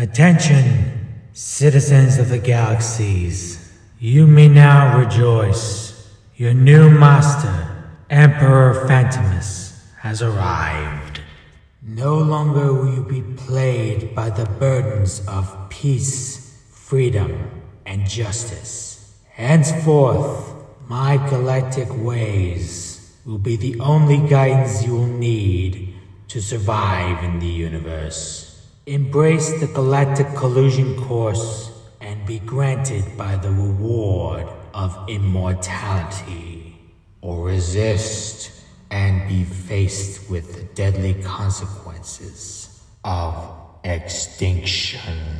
Attention, citizens of the galaxies. You may now rejoice. Your new master, Emperor Phantomus, has arrived. No longer will you be plagued by the burdens of peace, freedom, and justice. Henceforth, my galactic ways will be the only guidance you will need to survive in the universe. Embrace the galactic collusion course and be granted by the reward of immortality. Or resist and be faced with the deadly consequences of extinction.